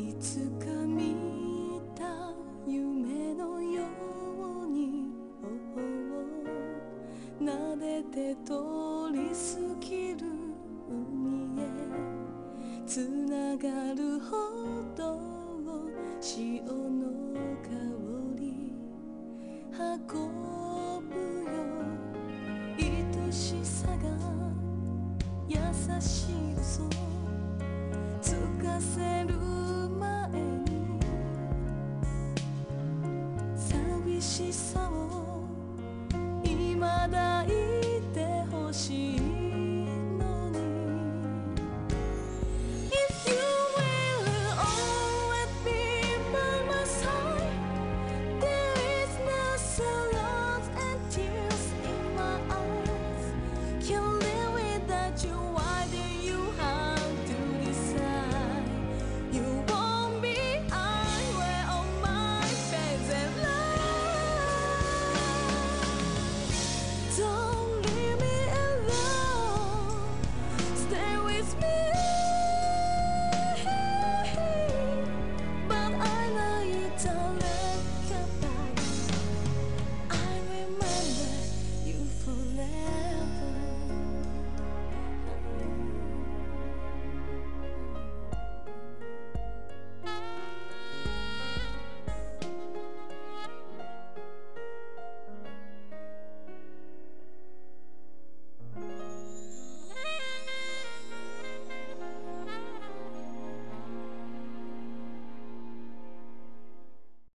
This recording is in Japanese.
いつかみた夢のように頬を撫でて通り過ぎる海へつながるほど潮の香り運ぶよ愛しさが優しい嘘しさを未だ